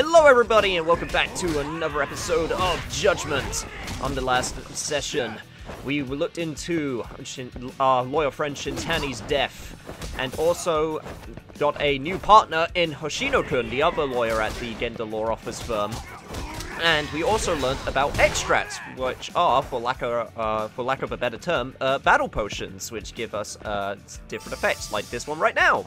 Hello everybody and welcome back to another episode of Judgment. On the last session, we looked into our loyal friend Shintani's death, and also got a new partner in Hoshino-kun, the other lawyer at the Genda Law Office firm. And we also learned about extracts, which are, for lack of, uh, for lack of a better term, uh, battle potions, which give us uh, different effects, like this one right now.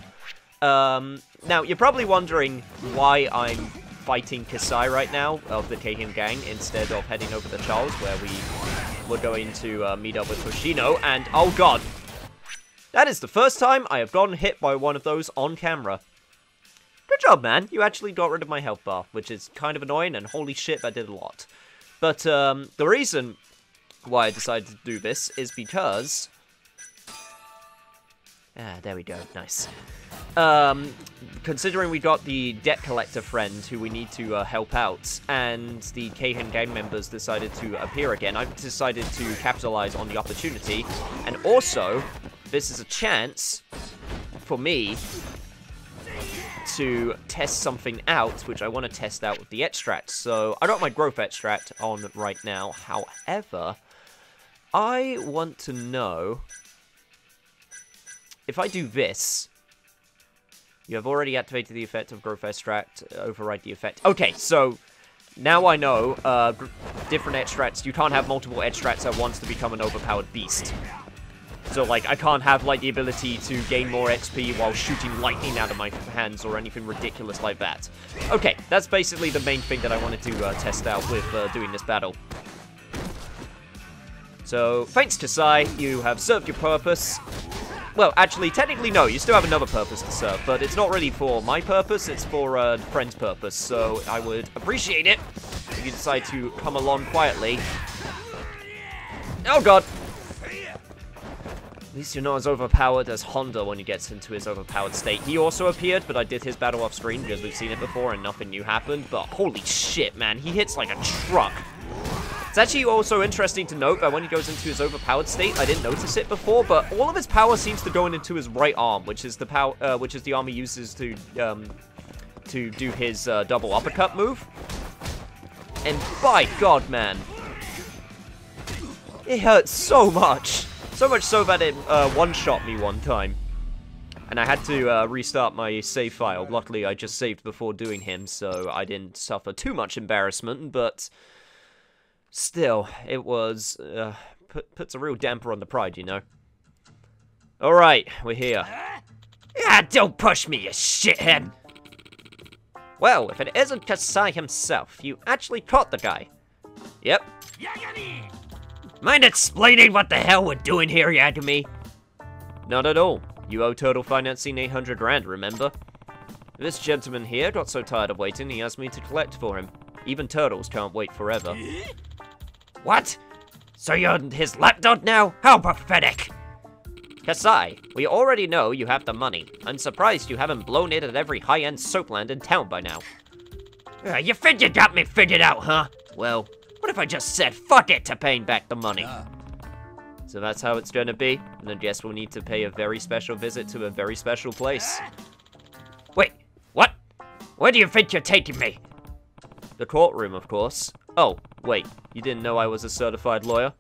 Um, now, you're probably wondering why I'm fighting Kasai right now of the Keihin gang instead of heading over to Charles, where we were going to uh, meet up with Hoshino. And oh god, that is the first time I have gotten hit by one of those on camera. Good job, man. You actually got rid of my health bar, which is kind of annoying, and holy shit, that did a lot. But um, the reason why I decided to do this is because... Ah, there we go. Nice. Um, considering we got the debt collector friend who we need to uh, help out, and the Keihin gang members decided to appear again, I've decided to capitalize on the opportunity. And also, this is a chance for me to test something out, which I want to test out with the extract. So, I got my growth extract on right now. However, I want to know if I do this, you have already activated the effect of growth extract, override the effect. Okay, so now I know uh, different extracts. You can't have multiple extracts at once to become an overpowered beast. So, like, I can't have, like, the ability to gain more XP while shooting lightning out of my hands or anything ridiculous like that. Okay, that's basically the main thing that I wanted to uh, test out with uh, doing this battle. So, thanks, Kasai, you have served your purpose. Well, actually, technically, no. You still have another purpose to serve, but it's not really for my purpose. It's for a friend's purpose, so I would appreciate it if you decide to come along quietly. Oh, God. At least you're not as overpowered as Honda when he gets into his overpowered state. He also appeared, but I did his battle off screen because we've seen it before and nothing new happened. But holy shit, man. He hits like a truck. It's actually also interesting to note that when he goes into his overpowered state, I didn't notice it before, but all of his power seems to go into his right arm, which is the power, uh, which is the arm he uses to, um, to do his uh, double uppercut move. And by God, man, it hurts so much, so much so that it uh, one-shot me one time. And I had to uh, restart my save file. Luckily, I just saved before doing him, so I didn't suffer too much embarrassment, but still, it was, uh, put, puts a real damper on the pride, you know. Alright, we're here. Ah, don't push me, you shithead! Well, if it isn't Kasai himself, you actually caught the guy. Yep. Mind explaining what the hell we're doing here, Yagami? Not at all. You owe Turtle Financing 800 grand, remember? This gentleman here got so tired of waiting, he asked me to collect for him. Even turtles can't wait forever. What? So you're his lapdog now? How pathetic! Kasai, we already know you have the money. I'm surprised you haven't blown it at every high-end soapland in town by now. Uh, you think you got me figured out, huh? Well, what if I just said fuck it to paying back the money? So that's how it's gonna be, and I guess we'll need to pay a very special visit to a very special place. Wait, what? Where do you think you're taking me? The courtroom, of course. Oh, wait, you didn't know I was a certified lawyer?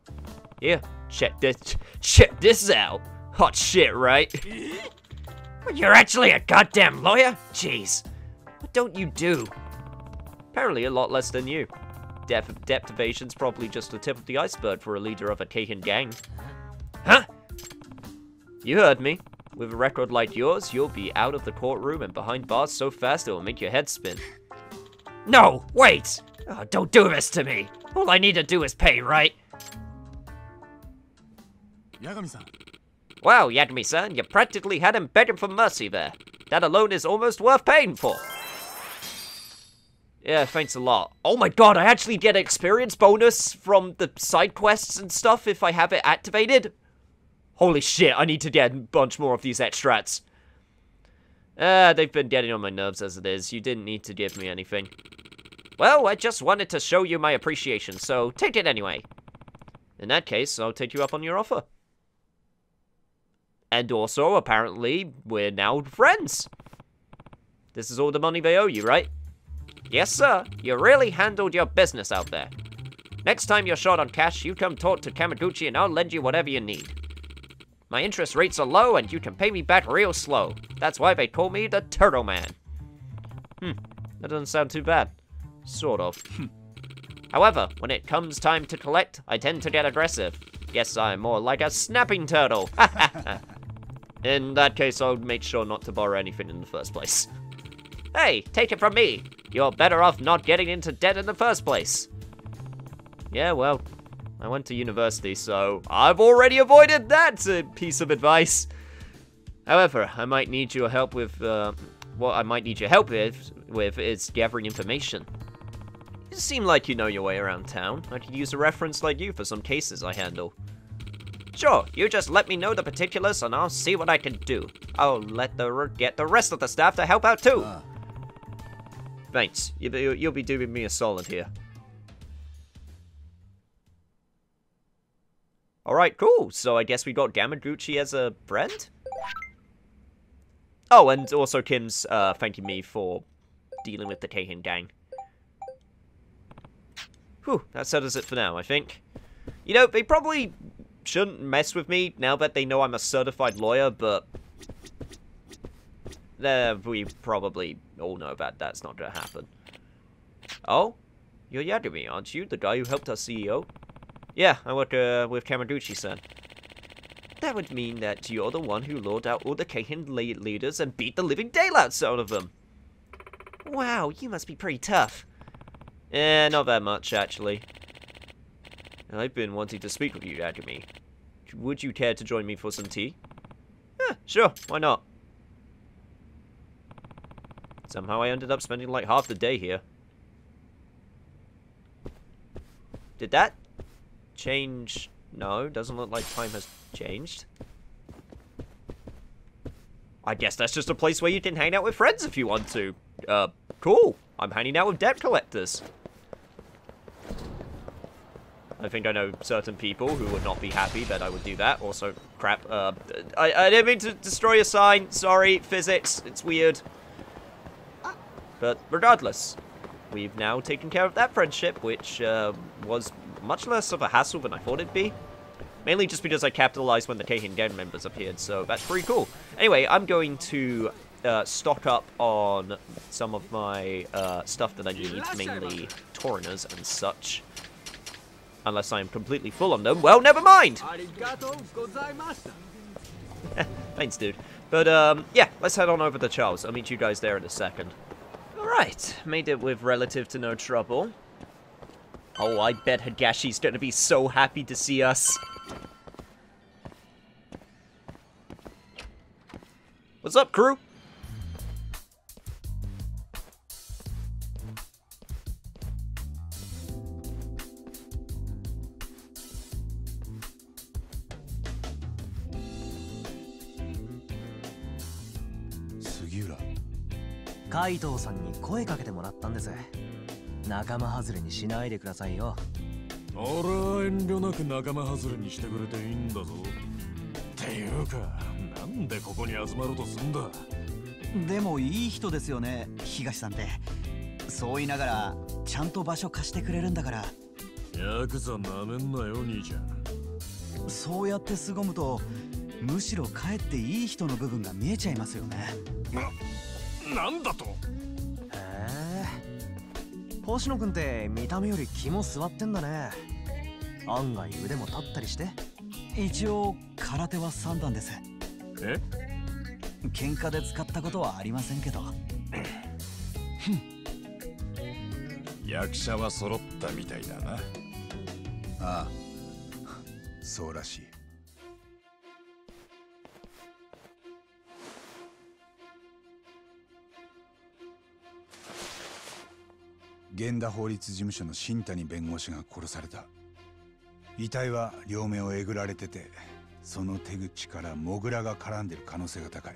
Here, check this, check this out. Hot shit, right? You're actually a goddamn lawyer? Jeez, what don't you do? Apparently a lot less than you. Depth, depth evasion's probably just the tip of the iceberg for a leader of a Keihin gang. Huh? You heard me. With a record like yours, you'll be out of the courtroom and behind bars so fast it will make your head spin. No, wait! Oh, don't do this to me. All I need to do is pay, right? Yagami-san. Wow, Yagami-san, you practically had him begging for mercy there. That alone is almost worth paying for. Yeah, thanks a lot. Oh my god, I actually get experience bonus from the side quests and stuff if I have it activated? Holy shit, I need to get a bunch more of these extracts. Ah, they've been getting on my nerves as it is. You didn't need to give me anything. Well, I just wanted to show you my appreciation, so take it anyway. In that case, I'll take you up on your offer. And also, apparently, we're now friends. This is all the money they owe you, right? Yes, sir. You really handled your business out there. Next time you're short on cash, you come talk to Kamaguchi and I'll lend you whatever you need. My interest rates are low and you can pay me back real slow. That's why they call me the Turtle Man. Hmm, that doesn't sound too bad. Sort of. However, when it comes time to collect, I tend to get aggressive. Guess I'm more like a snapping turtle. in that case, I'll make sure not to borrow anything in the first place. Hey, take it from me. You're better off not getting into debt in the first place. Yeah, well, I went to university, so I've already avoided that uh, piece of advice. However, I might need your help with, uh, what I might need your help with, with is gathering information. You seem like you know your way around town. I could use a reference like you for some cases I handle. Sure, you just let me know the particulars and I'll see what I can do. I'll let the get the rest of the staff to help out too. Uh. Thanks. You'll be doing me a solid here. Alright, cool. So I guess we got Gamaguchi as a friend? Oh, and also Kim's uh, thanking me for dealing with the Keihin gang. Whew, that settles it for now, I think. You know, they probably shouldn't mess with me now that they know I'm a certified lawyer, but... Uh, we probably all know that that's not gonna happen. Oh? You're Yagami, aren't you? The guy who helped our CEO? Yeah, I work uh, with Kamaguchi-san. That would mean that you're the one who lured out all the Keihin leaders and beat the living daylights out of them. Wow, you must be pretty tough. Eh, not that much, actually. I've been wanting to speak with you, Agami. Would you care to join me for some tea? Yeah, sure, why not? Somehow I ended up spending like half the day here. Did that change? No, doesn't look like time has changed. I guess that's just a place where you can hang out with friends if you want to. Uh, cool. I'm hanging out with debt collectors. I think I know certain people who would not be happy that I would do that. Also, crap. Uh, I, I didn't mean to destroy a sign. Sorry, physics. It's weird. But regardless, we've now taken care of that friendship, which uh, was much less of a hassle than I thought it'd be. Mainly just because I capitalized when the Keihin gang members appeared, so that's pretty cool. Anyway, I'm going to uh, stock up on some of my uh, stuff that I need, mainly Tauriners and such. Unless I am completely full on them. Well, never mind! Thanks, dude. But, um, yeah, let's head on over to Charles. I'll meet you guys there in a second. Alright, made it with relative to no trouble. Oh, I bet Higashi's gonna be so happy to see us. What's up, crew? Sugiura. カイトウさんに声かけてもらったんです 仲間外れにしないでくださいよ。俺は遠慮なく仲間外れにしてくれていいんだぞ。っていうかなんでここに集まろうとすんだ？でもいい人ですよね東さんって。そう言いながらちゃんと場所貸してくれるんだから。ヤクザなめんなよ兄ちゃん。そうやって凄むとむしろかえっていい人の部分が見えちゃいますよね。な、なんだと？星野くんって見た目より気も座ってんだね。案外腕も立ったりして一応空手は三段です。え？喧嘩で使ったことはありませんけど。役者は揃ったみたいだな。ああそうらしい源田法律事務所の新谷弁護士が殺された。遺体は両目をえぐられててその手口からモグラが絡んでる可能性が高い。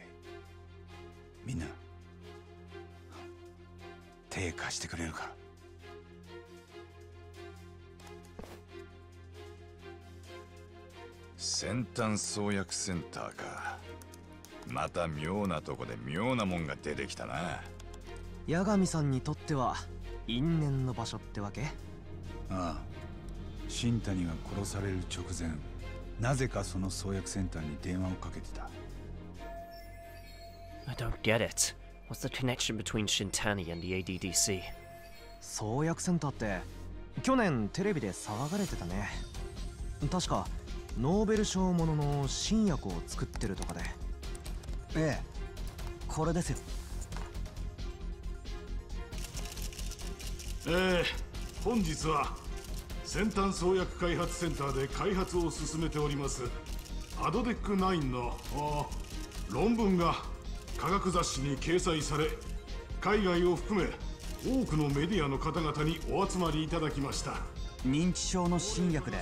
みんな手貸してくれるか？先端創薬センターか。また妙なとこで妙なもんが出てきたな。八神さんにとっては因縁の場所ってわけ？ああ。新谷が殺される直前なぜかその創薬センターに電話をかけてた。I don't get it. What's the connection between Shintani and the ADDC? 創薬センターって去年テレビで騒がれてたね。確かノーベル賞ものの新薬を作ってるとかで。ええこれですよえー、本日は先端創薬開発センターで開発を進めておりますアドデック9の論文が科学雑誌に掲載され海外を含め多くのメディアの方々にお集まりいただきました。認知症の新薬で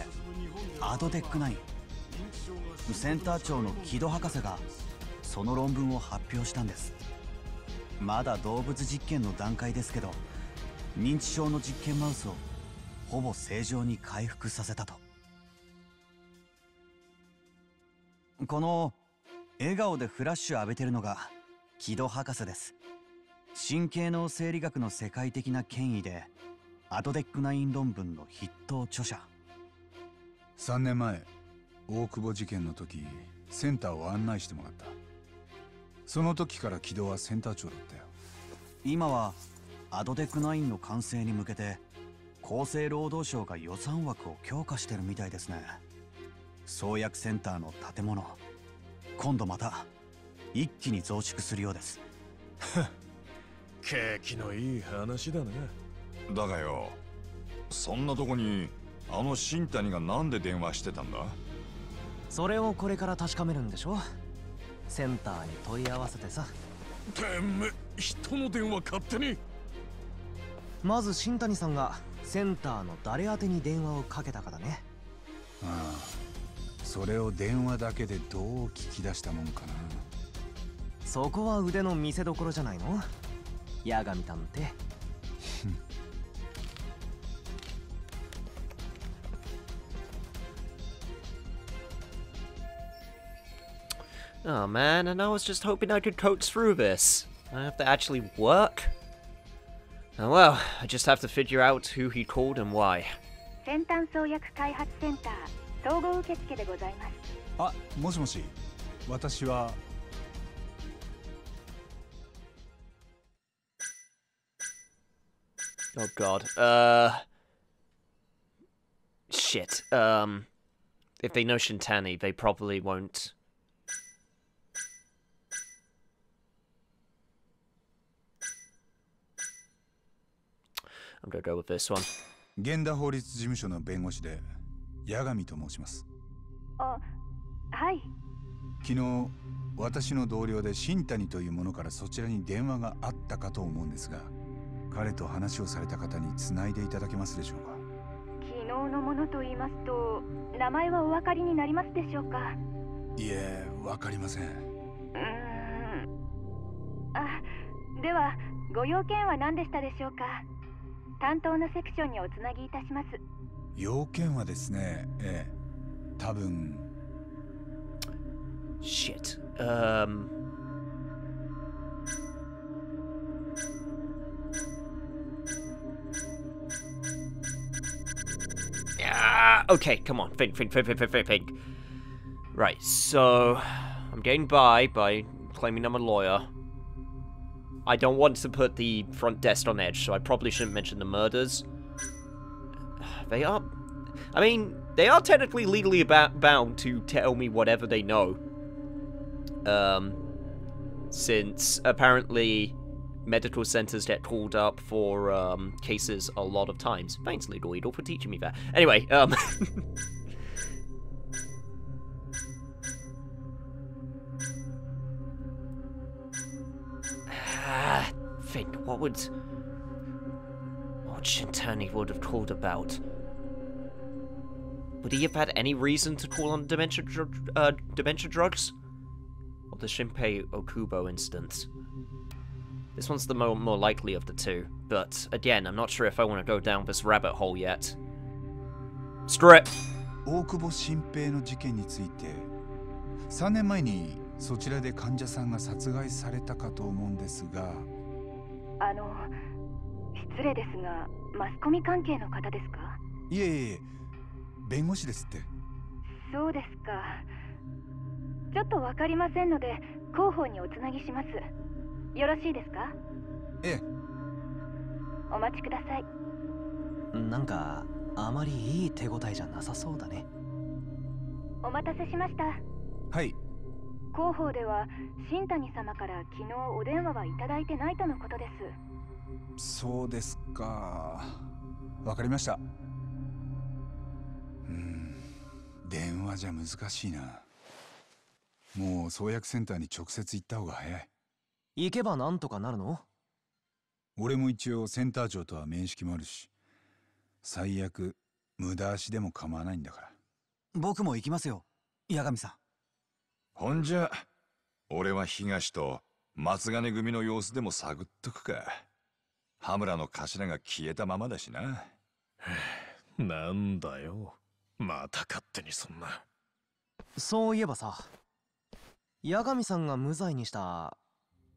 アドデック9センター長の木戸博士がその論文を発表したんです。まだ動物実験の段階ですけど認知症の実験マウスをほぼ正常に回復させたと。この笑顔でフラッシュ浴びてるのが木戸博士です。神経脳生理学の世界的な権威でアドデック9論文の筆頭著者。3年前大久保事件の時センターを案内してもらった。その時から木戸はセンター長だったよ。今はアドデック9の完成に向けて厚生労働省が予算枠を強化してるみたいですね。創薬センターの建物。今度また一気に増築するようです。景気のいい話だね。だがよそんなとこにあの新谷がなんで電話してたんだ？それをこれから確かめるんでしょ？センターに問い合わせてさ。てめ人の電話勝手にまず新谷さんがセンターの誰宛てに電話をかけたかだねああそれを電話だけでどう聞き出したもんかなそこは腕の見せ所じゃないの？八神探偵 Oh man, and I was just hoping I could coax through this. I have to actually work? Oh well, I just have to figure out who he called and why. 先端創薬開発センター総合受付でございますあもしもし私は Oh god. Uh. Shit. Um. If they know Shintani, they probably won't. I'm gonna go with this one. 源田法律事務所の弁護士で八神と申しますあはい昨日私の同僚で新谷という者からそちらに電話があったかと思うんですが彼と話をされた方につないでいただけますでしょうか昨日のものと言いますと名前はお分かりになりますでしょうかいえわかりませんうーんあではご用件は何でしたでしょうか担当のセクションにおつなぎいたします要件はですねええ多分 Shit. Um. Yeah. Okay, come on. Think, think, think, think, think, think, think. Right, so I'm getting by by claiming I'm a lawyer. I don't want to put the front desk on edge, so I probably shouldn't mention the murders. They are. I mean, they are technically legally about bound to tell me whatever they know. Um, since apparently medical centers get called up for um, cases a lot of times. Thanks, Legal Eagle, for teaching me that. Anyway, um. would. What would Shintani would have called about? Would he have had any reason to call on dementia, dr- uh, dementia drugs? Or the Shinpei Okubo instance? This one's the more, more likely of the two, but again, I'm not sure if I want to go down this rabbit hole yet. Screw it! 大久保新平の事件について3年前にそちらで患者さんが殺害されたかと思うんですが あの失礼ですがマスコミ関係の方ですか？いえいえ弁護士ですって。そうですか。ちょっとわかりませんので広報におつなぎします。よろしいですか？ええ。お待ちください。なんかあまりいい手応えじゃなさそうだね。お待たせしました。はい広報では新谷様から昨日お電話はいただいてないとのことです。そうですか。わかりました。うん。電話じゃ難しいな。もう創薬センターに直接行った方が早い。行けばなんとかなるの？俺も一応センター長とは面識もあるし最悪無駄足でも構わないんだから。僕も行きますよ八神さんほんじゃ俺は東と松金組の様子でも探っとくか。羽村の頭が消えたままだしな。なんだよ。また勝手にそんな。そういえばさ八神さんが無罪にした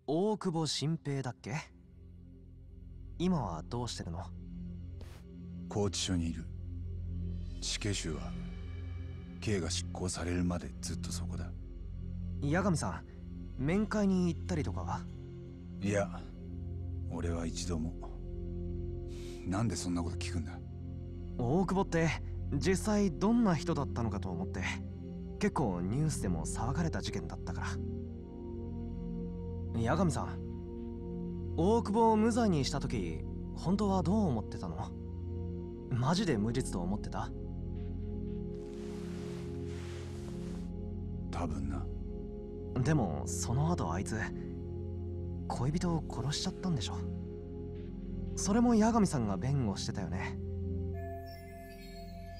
大久保新平だっけ？今はどうしてるの？拘置所にいる。死刑囚は刑が執行されるまでずっとそこだ八神さん面会に行ったりとか？はいや俺は一度も。なんでそんなこと聞くんだ？大久保って実際どんな人だったのかと思って結構ニュースでも騒がれた事件だったから。八神さん大久保を無罪にした時本当はどう思ってたの？マジで無実と思ってた？多分なでもその後あいつ恋人を殺しちゃったんでしょ。それも八神さんが弁護してたよね。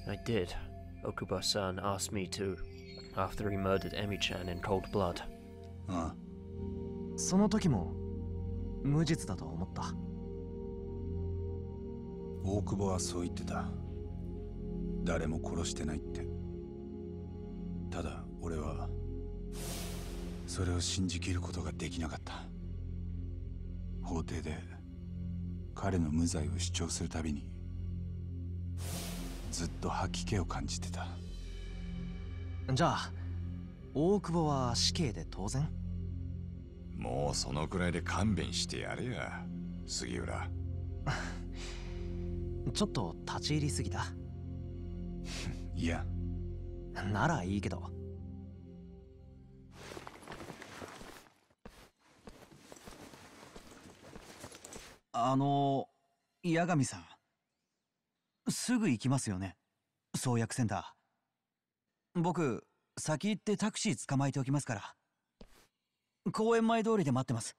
I did. Okuba-san asked me to, after he murdered Emi-chan in cold blood. ああその時も無実だと思った。大久保はそう言ってた。誰も殺してないって。ただ俺はそれを信じきることができなかった。法廷で彼の無罪を主張するたびにずっと吐き気を感じてた。じゃあ大久保は死刑で当然？もうそのくらいで勘弁してやれや杉浦。ちょっと立ち入りすぎた。いや。ならいいけどあの八神さん。すぐ行きますよね。創薬センター。僕先行ってタクシー捕まえておきますから。公園前通りで待ってます。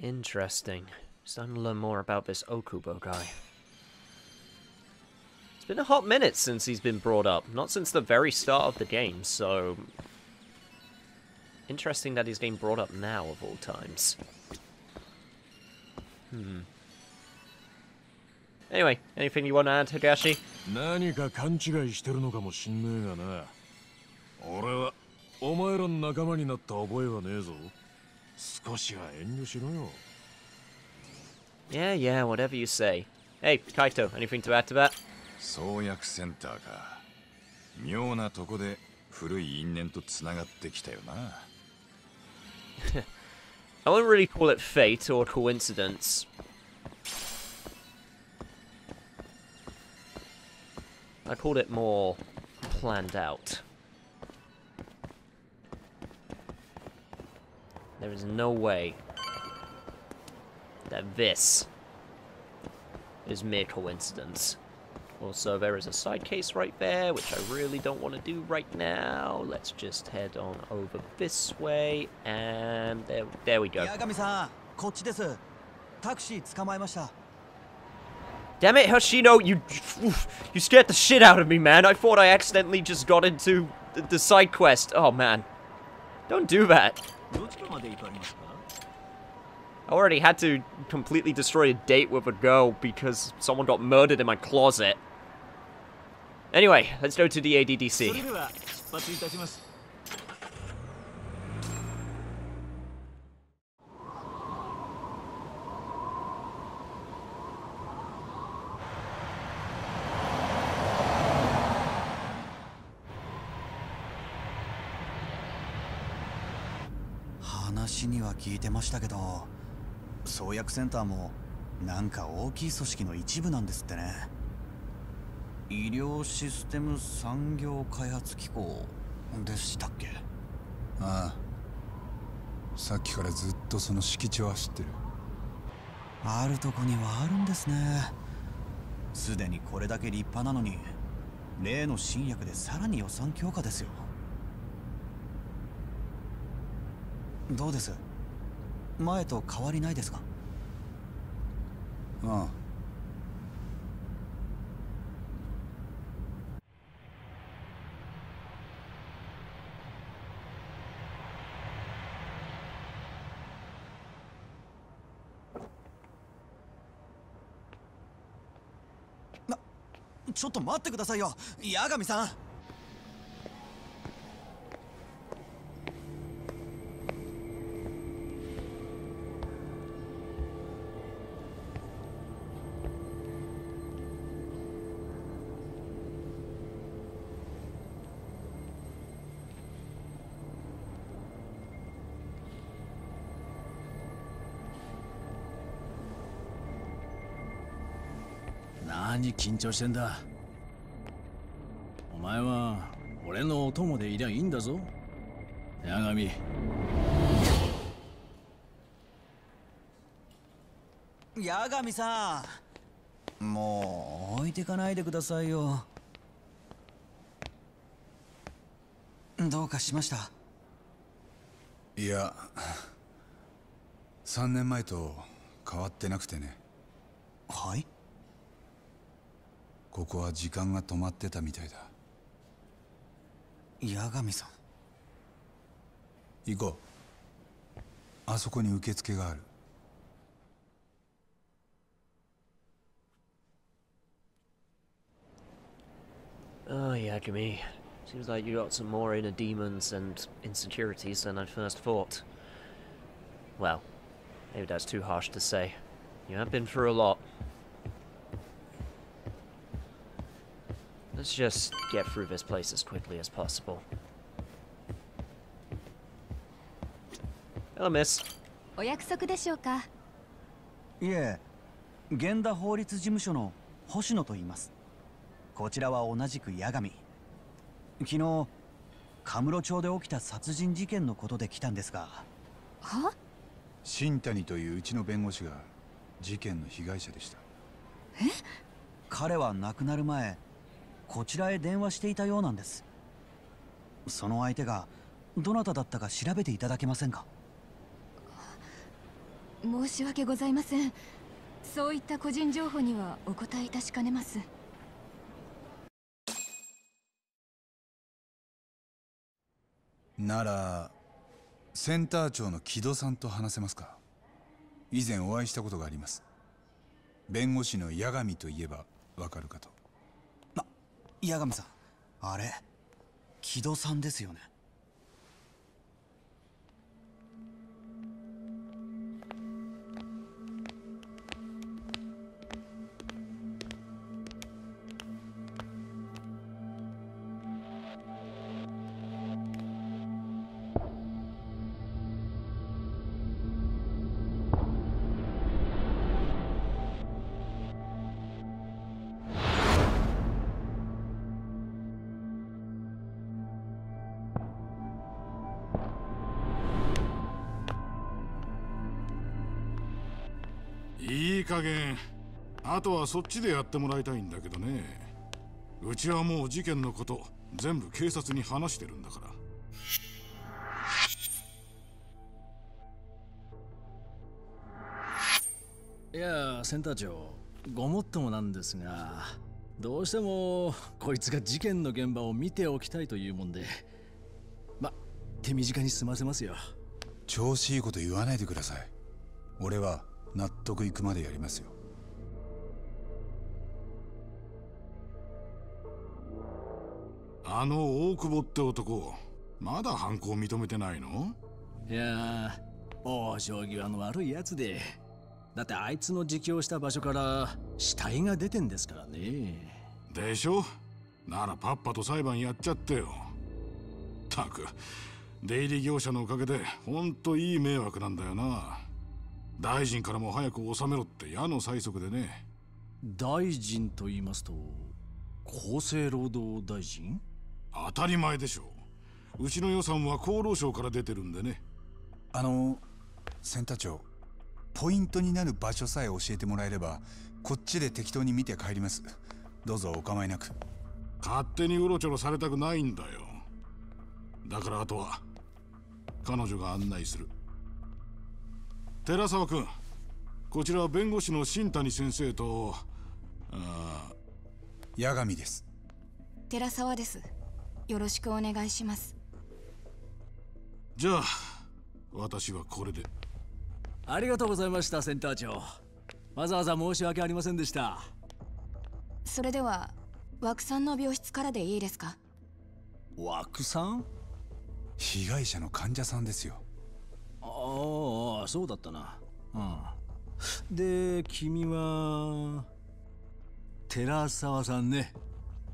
Interesting. Starting to learn more about this Okubo guy. It's been a hot minute since he's been brought up. Not since the very start of the game, so... Interesting that he's getting brought up now, of all times. Hmm. Anyway, anything you want to add, Higashi? 何か勘違いしてるのかもしんねえがな俺はお前らの仲間になった覚えはねえぞ少しは遠慮しろよ Yeah, yeah, whatever you say. Hey, Kaito, anything to add to that? 創薬センターか妙なとこで古い因縁とつながってきたよな I wouldn't really call it fate or coincidence. I called it more planned out. There is no way that this is mere coincidence. Also, there is a side case right there, which I really don't want to do right now. Let's just head on over this way, and there, there we go. Damn it, Hoshino, you, you scared the shit out of me, man. I thought I accidentally just got into the, the side quest. Oh, man. Don't do that. I already had to completely destroy a date with a girl because someone got murdered in my closet. Anyway, let's go to the ADDC. 話には聞いてましたけど創薬センターもなんか大きい組織の一部なんですってね医療システム産業開発機構でしたっけ？ああ。さっきからずっとその敷地を走ってる。あるとこにはあるんですね。すでにこれだけ立派なのに例の新薬でさらに予算強化ですよ。どうです？前と変わりないですか？ああちょっと待ってくださいよ。八神さん。緊張してんだ。お前は俺のお供でいりゃいいんだぞ。八神八神さん。もう置いてかないでくださいよ。どうかしました？いや3年前と変わってなくてね。はい？ここは時間が止まってたみたいだ八神さん行こうあそこに受付がある Oh, Yagami. Seems like you got some more inner demons and insecurities than I first thought. Well, maybe that's too harsh to say. You have been through a lot. Let's just get through this place as quickly as possible. Hello, miss. お約束でしょうか？いえ源田法律事務所の星野と言います。こちらは同じく八神。昨日カムロ町で起きた殺人事件のことで来たんですが。は？新谷といううちの弁護士が事件の被害者でした。彼は亡くなる前こちらへ電話していたようなんです。その相手がどなただったか調べていただけませんか？申し訳ございません。そういった個人情報にはお答えいたしかねます。ならセンター長の木戸さんと話せますか？以前お会いしたことがあります。弁護士の八神といえばわかるかと八神さん。あれ？木戸さんですよね？とはそっちでやってもらいたいんだけどね。うちはもう事件のこと全部警察に話してるんだから。いやセンター長ごもっともなんですがどうしてもこいつが事件の現場を見ておきたいというもんでま手短に済ませますよ。調子いいこと言わないでください。俺は納得いくまでやりますよあの大久保って男まだ犯行を認めてないの？いやー往生際の悪いやつで。だってあいつの自供した場所から死体が出てんですからね。でしょ？ならパッパと裁判やっちゃってよ。たく出入り業者のおかげでほんといい迷惑なんだよな。大臣からも早く収めろって矢の催促でね。大臣と言いますと厚生労働大臣？当たり前でしょ。うちの予算は厚労省から出てるんでね。あのセンター長ポイントになる場所さえ教えてもらえればこっちで適当に見て帰ります。どうぞお構いなく。勝手にうろちょろされたくないんだよ。だからあとは彼女が案内する。寺沢君こちらは弁護士の新谷先生とあ八神です。寺沢ですよろしくお願いします。じゃあ私はこれで。ありがとうございましたセンター長。わざわざ申し訳ありませんでした。それでは枠さんの病室からでいいですか？枠さん？被害者の患者さんですよ。ああそうだったな。うん。で君は寺沢さんね。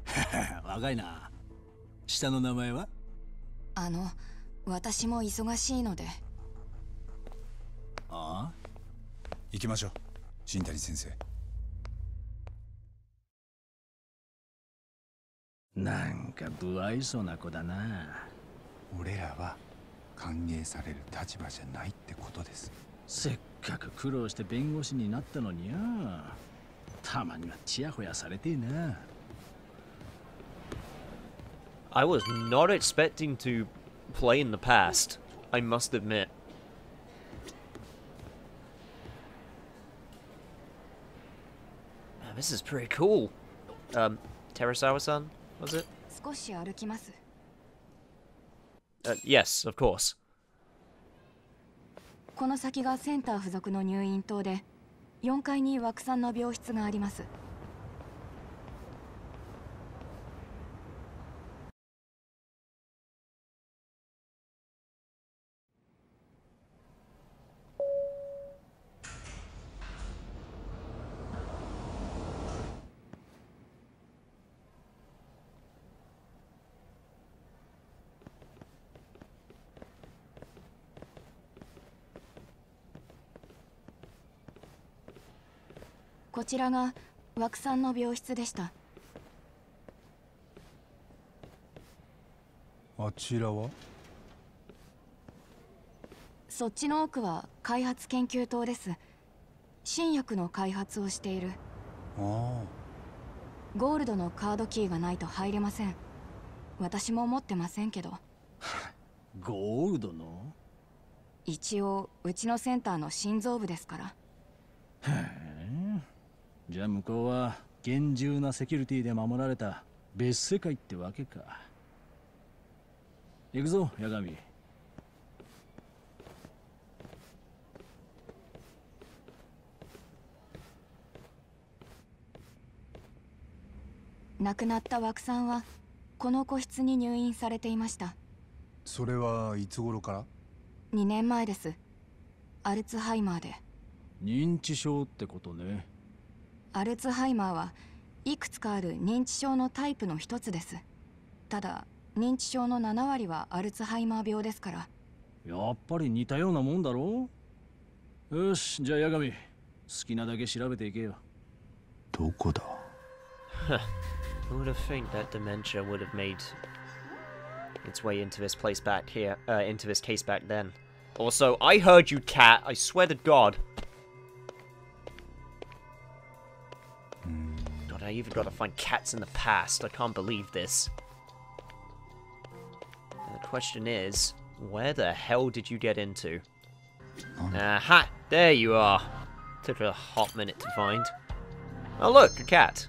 若いな下の名前は？あの私も忙しいので。ああ？行きましょう新谷先生。なんか不愛想な子だな。俺らは歓迎される立場じゃないってことです。せっかく苦労して弁護士になったのによ。たまにはチヤホヤされてえな I was not expecting to play in the past, I must admit. Man, this is pretty cool. Um, Terasawa-san, was it? 少し歩きます Uh, yes, of course. この先がセンター付属の入院棟で4階に枠さんの病室があります こちらが枠さんの病室でした。あちらは？そっちの奥は開発研究棟です。新薬の開発をしている。あゴールドのカードキーがないと入れません。私も持ってませんけど。ゴールドの？一応うちのセンターの心臓部ですからじゃあ向こうは厳重なセキュリティで守られた別世界ってわけか。行くぞ八神。亡くなった枠さんはこの個室に入院されていました。それはいつ頃から？2年前です。アルツハイマーで。認知症ってことねアルツハイマーはいくつかある認知症のタイプの一つですただ認知症の7割はアルツハイマー病ですからやっぱり似たようなもんだろよしじゃあ八神好きなだけ調べていけよどこだ Who would have think that dementia would have made its way into this place back here, uh, into this case back then? Also, I heard you, cat. I swear to God. God, I even gotta find cats in the past. I can't believe this. And the question is, where the hell did you get into? Oh. Aha! There you are. Took a hot minute to find. Oh look, a cat.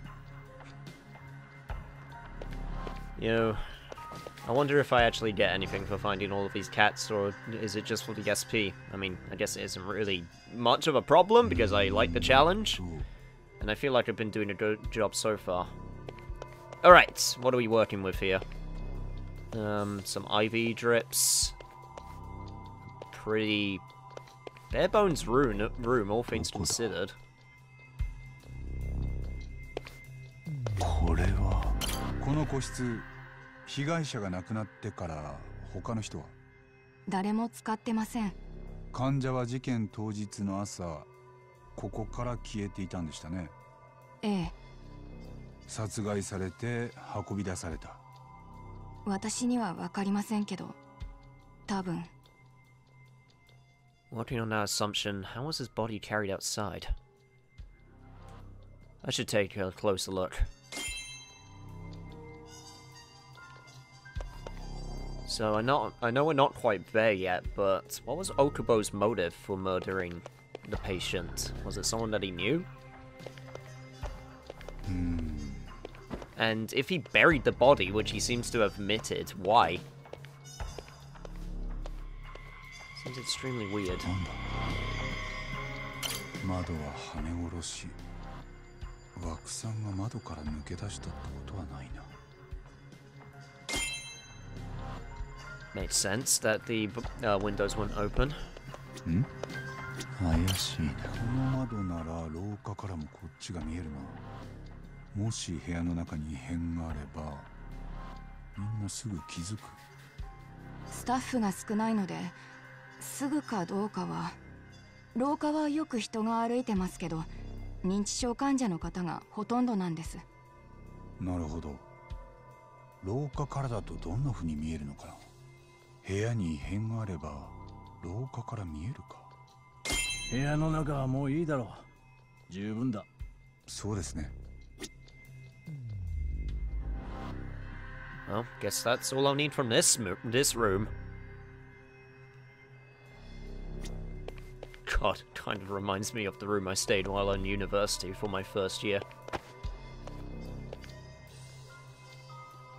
You know, I wonder if I actually get anything for finding all of these cats, or is it just for the SP? I mean, I guess it isn't really much of a problem, because I like the challenge. And I feel like I've been doing a good job so far. Alright, what are we working with here? Um, some IV drips. Pretty bare bones room, room, all things considered. これはこの個室被害者が亡くなってから他の人は誰も使ってません患者は事件当日の朝ここから消えていたんでしたねええ殺害されて運び出された私には分かりませんけど多分 Working on that assumption, how was his body carried outside? I should take a closer look. So I not I know we're not quite there yet, but what was Okubo's motive for murdering the patient? Was it someone that he knew? And if he buried the body, which he seems to have admitted, why? Seems extremely weird. 窓は跳ね殺し枠さんが窓から抜け出したってことはないな Made sense that the uh, windows wouldn't open. ん怪しいねこの窓なら廊下からもこっちが見えるな。もし部屋の中に異変があればみんなすぐ気づく。スタッフが少ないのですぐかどうかは。廊下はよく人が歩いてますけど認知症患者の方がほとんどなんです。なるほど。廊下からだとどんな風に見えるのかな。部屋に異変があれば廊下から見えるか部屋の中はもういいだろう十分だそうですね Well, guess that's all I'll need from this mo- this room. God, kind of reminds me of the room I stayed while in university for my first year.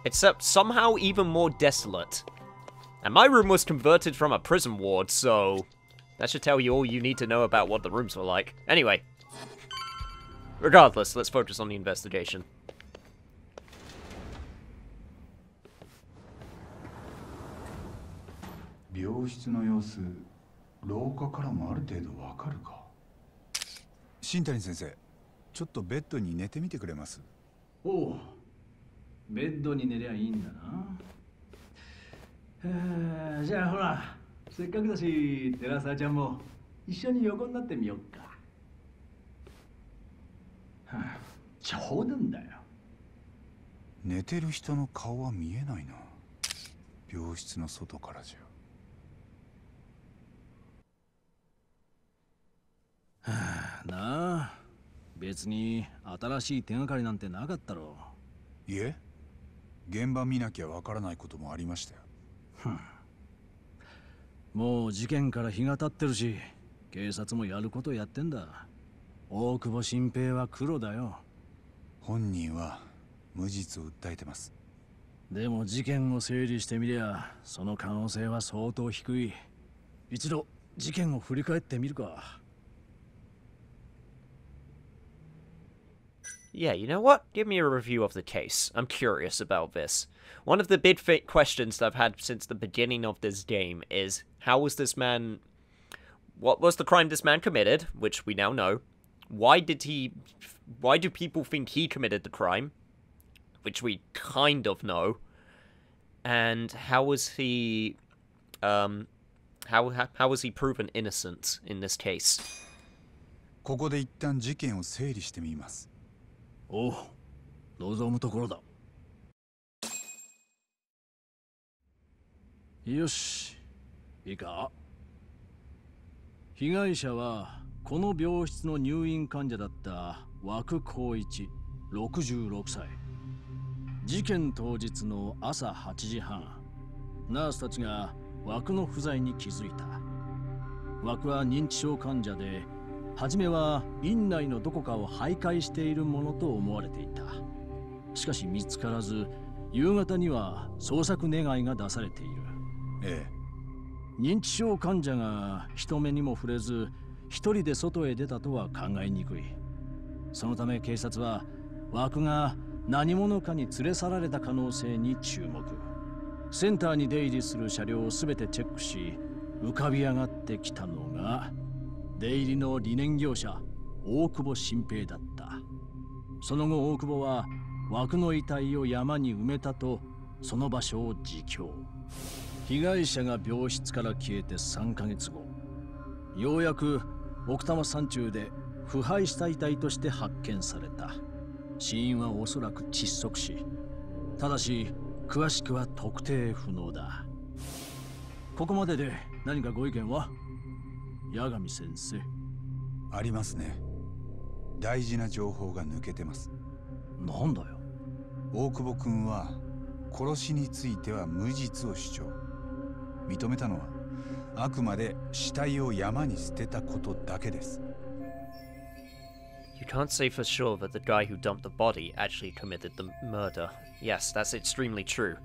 Except somehow even more desolate. And my room was converted from a prison ward, so that should tell you all you need to know about what the rooms were like. Anyway, regardless, let's focus on the investigation. 病室の様子廊下からもある程度わかるか新谷先生ちょっとベッドに寝てみてくれますおうベッドに寝りゃいいんだなえーじゃあほらせっかくだし寺澤ちゃんも一緒に横になってみよっか、はあ、冗談だよ。寝てる人の顔は見えないな。病室の外からじゃ。なあ。別に新しい手がかりなんてなかったろ。いえ。現場見なきゃわからないこともありましたよもう事件から日が経ってるし警察もやることやってんだ大久保新平は黒だよ本人は無実を訴えてますでも事件を整理してみりゃその可能性は相当低い一度事件を振り返ってみるか Yeah, you know what? Give me a review of the case. I'm curious about this. One of the big fa- questions that I've had since the beginning of this game is how was this man. What was the crime this man committed, which we now know? Why did he. Why do people think he committed the crime? Which we kind of know. And how was he. Um. How, how, how was he proven innocent in this case? ここで一旦事件を整理してみますおう望むところだ よし。いいか？被害者はこの病室の入院患者だった枠光一66歳。事件当日の朝8時半ナースたちが枠の不在に気づいた。枠は認知症患者で初めは院内のどこかを徘徊しているものと思われていた。しかし見つからず夕方には捜索願いが出されている。ええ。認知症患者が人目にも触れず一人で外へ出たとは考えにくい。そのため警察は枠が何者かに連れ去られた可能性に注目。センターに出入りする車両を全てチェックし浮かび上がってきたのが出入りの理念業者大久保新平だった。その後大久保は枠の遺体を山に埋めたとその場所を自供。被害者が病室から消えて3ヶ月後ようやく奥多摩山中で腐敗した遺体として発見された。死因はおそらく窒息死。ただし詳しくは特定不能だ。ここまでで何かご意見は？八神先生。ありますね。大事な情報が抜けてます。なんだよ。大久保君は殺しについては無実を主張認めたのはあくまで死体を山に捨てたことだけです You can't say for sure that the guy who dumped the body actually committed the murder. Yes, that's extremely true.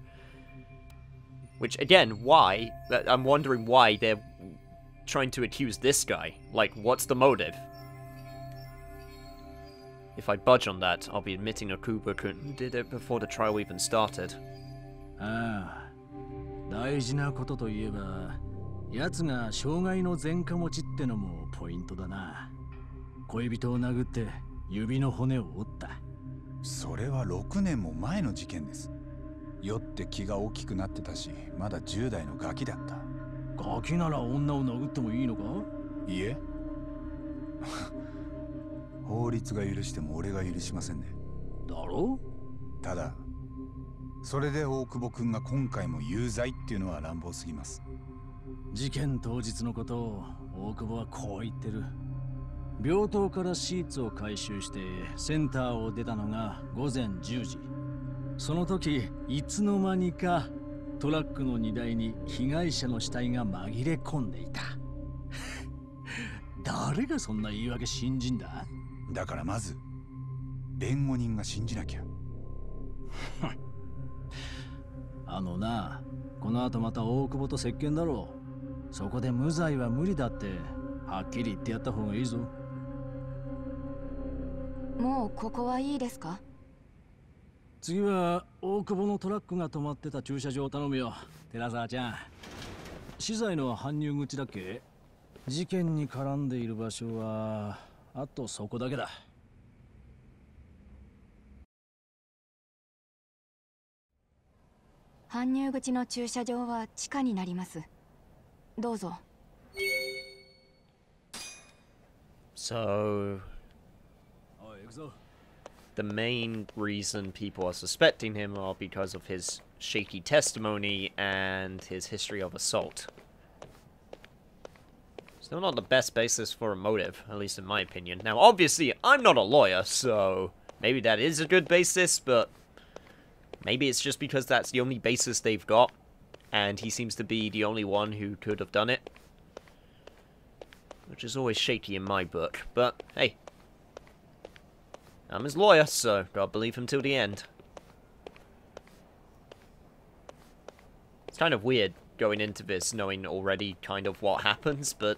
Which, again, why? I'm wondering why they're trying to accuse this guy. Like, what's the motive? If I budge on that, I'll be admitting Akuba-kun did it before the trial even started. ああ 大事なことといえば奴が障害の前科持ちってのもポイントだな。恋人を殴って指の骨を折った。それは6年も前の事件です。酔って気が大きくなってたしまだ10代のガキだった。ガキなら女を殴ってもいいのか？いいえ。法律が許しても俺が許しませんね。だろ？ただそれで大久保君が今回も有罪っていうのは乱暴すぎます。事件当日のことを大久保はこう言ってる。病棟からシーツを回収してセンターを出たのが午前10時。その時いつの間にかトラックの荷台に被害者の死体が紛れ込んでいた。誰がそんな言い訳信じんだ？だからまず弁護人が信じなきゃ あのなこの後また大久保と接見だろう。そこで無罪は無理だってはっきり言ってやった方がいいぞ。もうここはいいですか？次は大久保のトラックが止まってた駐車場を頼むよ。寺沢ちゃん。資材の搬入口だっけ？事件に絡んでいる場所はあとそこだけだ搬入口の駐車場は地下になりますどうぞ So, the main reason people are suspecting him are because of his shaky testimony and his history of assault. Still not the best basis for a motive, at least in my opinion. Now, obviously, I'm not a lawyer, so maybe that is a good basis, but maybe it's just because that's the only basis they've got, and he seems to be the only one who could have done it. Which is always shaky in my book, but hey. I'm his lawyer, so gotta believe him till the end. It's kind of weird going into this knowing already kind of what happens, but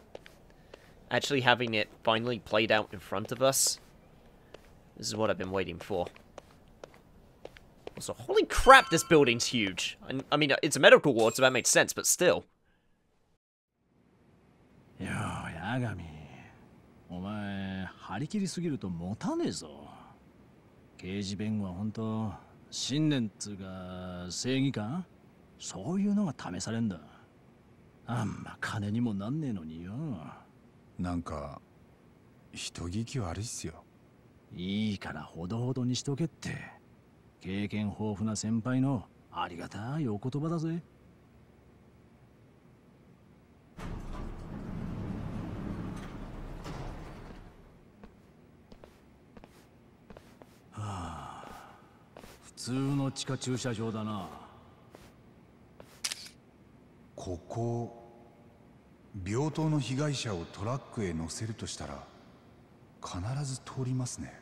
actually having it finally played out in front of us, this is what I've been waiting for. Also, holy crap, this building's huge. I, I mean, it's a medical ward, so that makes sense, but still. いや八神お前張り切りすぎると持たねえぞ。刑事弁護は本当信念っつうか正義感そういうのが試されんだ。あんま金にもなんねえのによ。なんか人聞き悪いっすよ。いいからほどほどにしとけって経験豊富な先輩のありがたいお言葉だぜ。はあ普通の地下駐車場だな。ここ病棟の被害者をトラックへ乗せるとしたら必ず通りますね。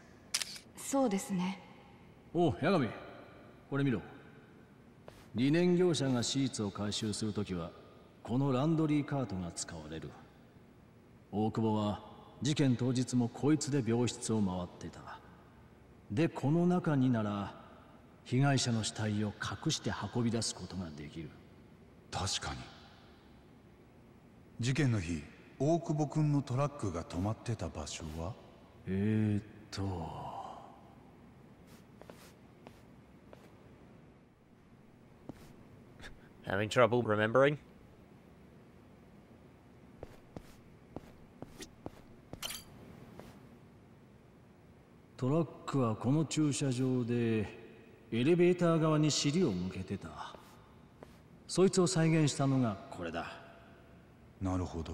そうですねおう八神。これ見ろ。理念業者がシーツを回収するときはこのランドリーカートが使われる。大久保は事件当日もこいつで病室を回っていた。でこの中になら被害者の死体を隠して運び出すことができる。確かに。事件の日大久保君のトラックが止まってた場所は？えー、っと Having trouble remembering? トラックはこの駐車場でエレベーター側に尻を向けてた。そいつを再現したのがこれだ。なるほど。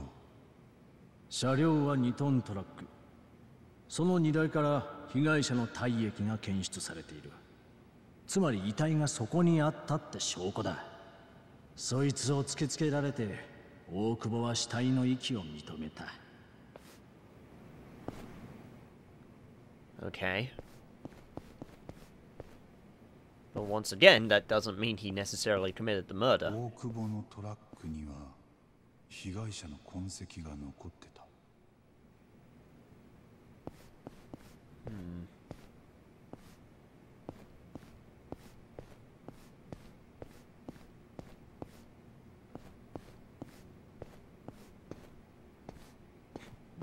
車両は2トントラック。その荷台から被害者の体液が検出されている。つまり遺体がそこにあったって証拠だそいつを突きつけられて大久保は死体の息を認めた Okay. But once again, that doesn't mean he necessarily committed the murder. 大久保のトラックには被害者の痕跡が残ってた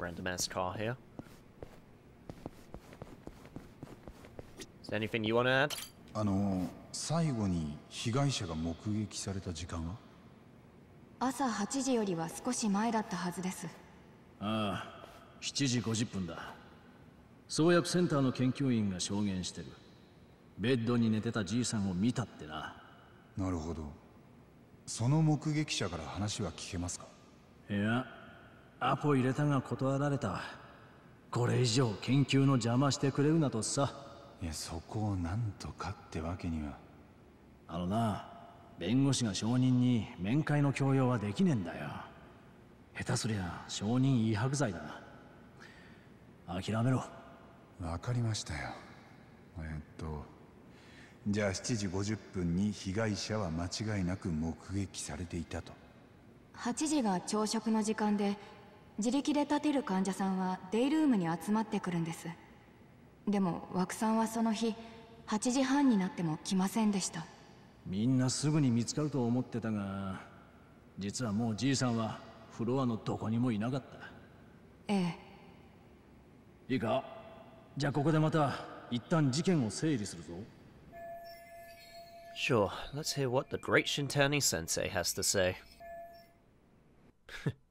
Random ass car here. Is there anything you want to add? あの最後に被害者が目撃された時間は？朝8時よりは少し前だったはずです。ああ7時50分だ。創薬センターの研究員が証言してる。ベッドに寝てたじいさんを見たってな。なるほど。その目撃者から話は聞けますか？いやアポ入れたが断られた。これ以上研究の邪魔してくれるなとさ。いやそこをなんとかってわけには。あのな弁護士が証人に面会の強要はできねえんだよ。下手すりゃ証人違白罪だ諦めろ。わかりましたよ。えっとじゃあ7時50分に被害者は間違いなく目撃されていたと。8時が朝食の時間で自力で立てる患者さんはデイルームに集まってくるんです。でも枠さんはその日8時半になっても来ませんでした。みんなすぐに見つかると思ってたが実はもうじいさんはフロアのどこにもいなかった。ええ。いいか？じゃあここでまた一旦事件を整理するぞ。Sure, let's hear what the great Shintani sensei has to say.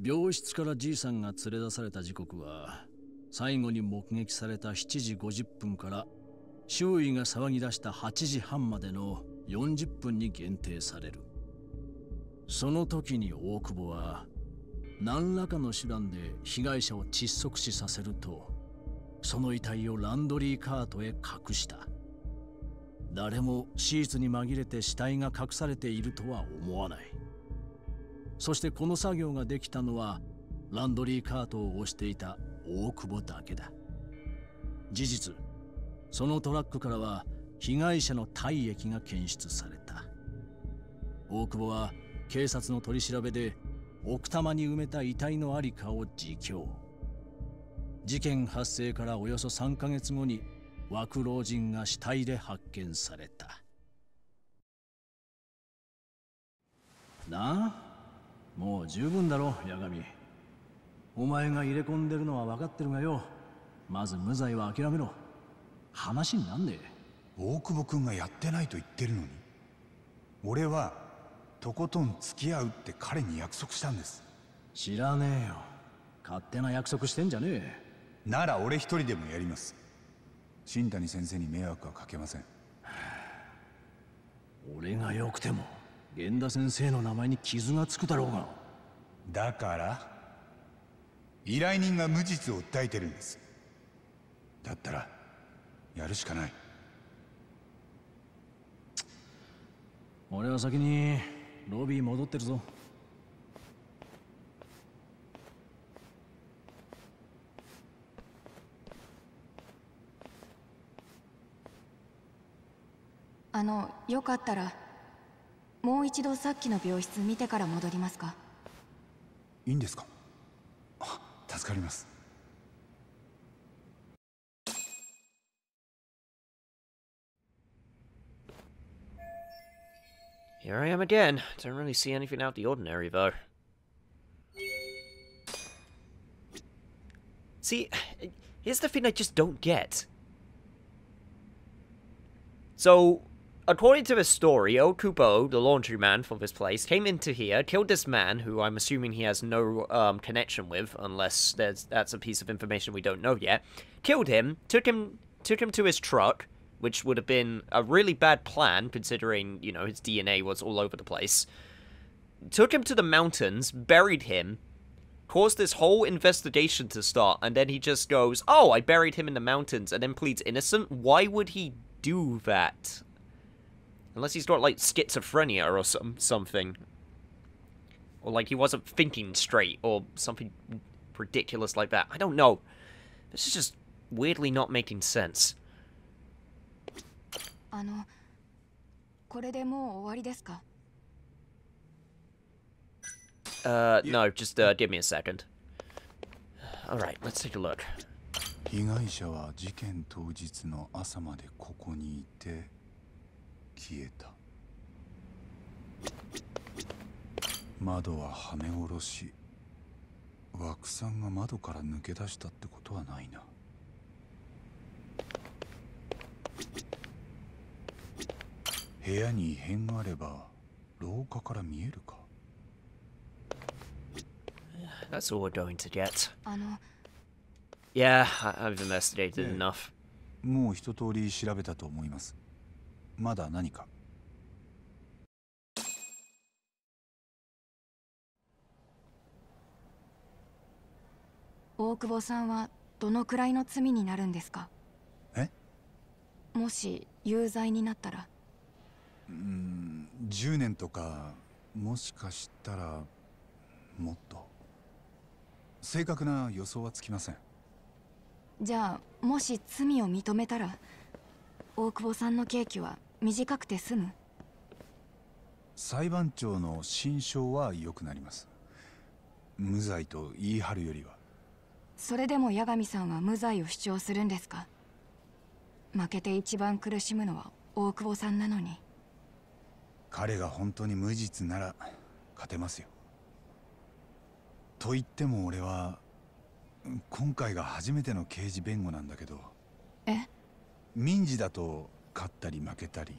病室からじいさんが連れ出された時刻は最後に目撃された7時50分から周囲が騒ぎ出した8時半までの40分に限定される。その時に大久保は何らかの手段で被害者を窒息死させるとその遺体をランドリーカートへ隠した。誰もシーツに紛れて死体が隠されているとは思わない。そしてこの作業ができたのはランドリーカートを押していた大久保だけだ。事実そのトラックからは被害者の体液が検出された。大久保は警察の取り調べで奥多摩に埋めた遺体のありかを自供。事件発生からおよそ3ヶ月後に枠老人が死体で発見された。なあ？もう十分だろ八神。お前が入れ込んでるのは分かってるがよ。まず無罪は諦めろ。話になんねえ。大久保君がやってないと言ってるのに。俺はとことん付き合うって彼に約束したんです。知らねえよ。勝手な約束してんじゃねえ。なら俺一人でもやります。新谷先生に迷惑はかけません。俺がよくても源田先生の名前に傷がつくだろうが。だから依頼人が無実を訴えてるんです。だったらやるしかない。俺は先にロビー戻ってるぞ。あのよかったらもう一度さっきの病室見てから戻りますかいいんですかあ助かります Here I am again. Don't really see anything out of the ordinary, though. See, here's the thing I just don't get. So, according to the story, Okubo, the laundryman for this place, came into here, killed this man, who I'm assuming he has no um, connection with, unless there's that's a piece of information we don't know yet. Killed him, took him took him to his truck, which would have been a really bad plan, considering, you know, his DNA was all over the place. Took him to the mountains, buried him, caused this whole investigation to start, and then he just goes, Oh, I buried him in the mountains, and then pleads innocent? Why would he do that? Unless he's got, like, schizophrenia or some something. Or, like, he wasn't thinking straight, or something ridiculous like that. I don't know. This is just weirdly not making sense. あのこれでもう終わりですか Uh, no, just, uh, give me a second. Alright, let's take a look. 被害者は事件当日の朝までここにいて 消えた。窓ははめ殺し枠さんが窓から抜け出したってことはないな。部屋に異変があれば廊下から見えるか？That's all we're going to get. あの Yeah, I've investigated enough. もう一通り調べたと思いますまだ何か？大久保さんはどのくらいの罪になるんですか？え？もし有罪になったら？うーん10年とかもしかしたらもっと。正確な予想はつきません。じゃあもし罪を認めたら大久保さんの刑期は短くて済む？裁判長の心証は良くなります。無罪と言い張るよりは。それでも八神さんは無罪を主張するんですか？負けて一番苦しむのは大久保さんなのに。彼が本当に無実なら勝てますよ。と言っても俺は今回が初めての刑事弁護なんだけど。え？民事だと勝ったり負けたり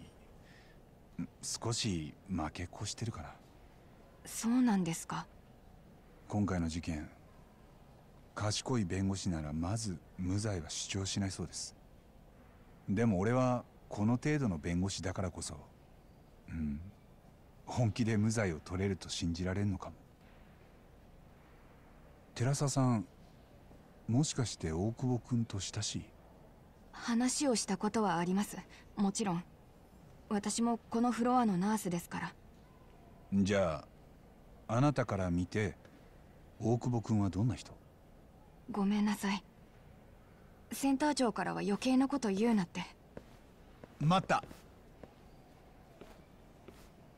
少し負け越してるかな。そうなんですか。今回の事件賢い弁護士ならまず無罪は主張しないそうです。でも俺はこの程度の弁護士だからこそうん本気で無罪を取れると信じられるのかも。寺澤さんもしかして大久保君と親しい？話をしたことはあります。もちろん。私もこのフロアのナースですから。じゃああなたから見て大久保君はどんな人？ごめんなさい。センター長からは余計なこと言うなって。待った。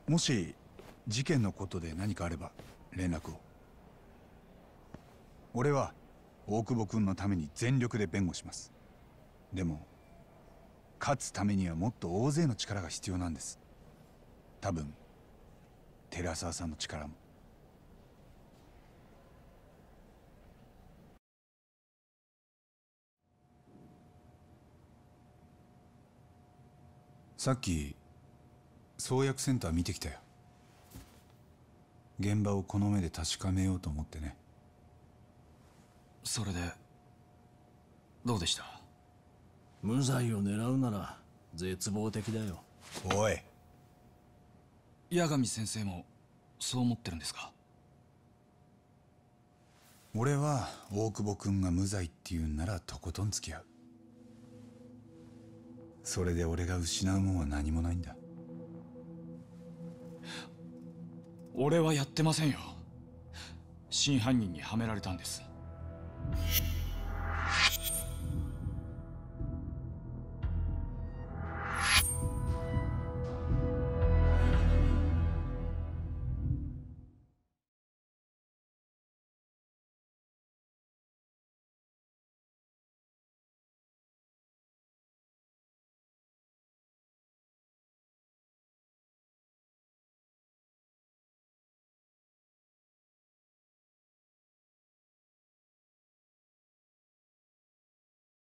もし事件のことで何かあれば連絡を。俺は大久保君のために全力で弁護しますでも勝つためにはもっと大勢の力が必要なんです。多分寺澤さんの力も。さっき創薬センター見てきたよ。現場をこの目で確かめようと思ってね。それでどうでした？無罪を狙うなら絶望的だよ。おい。八神先生もそう思ってるんですか？俺は大久保君が無罪って言うんならとことん付き合う。それで俺が失うもんは何もないんだ。俺はやってませんよ。真犯人にはめられたんです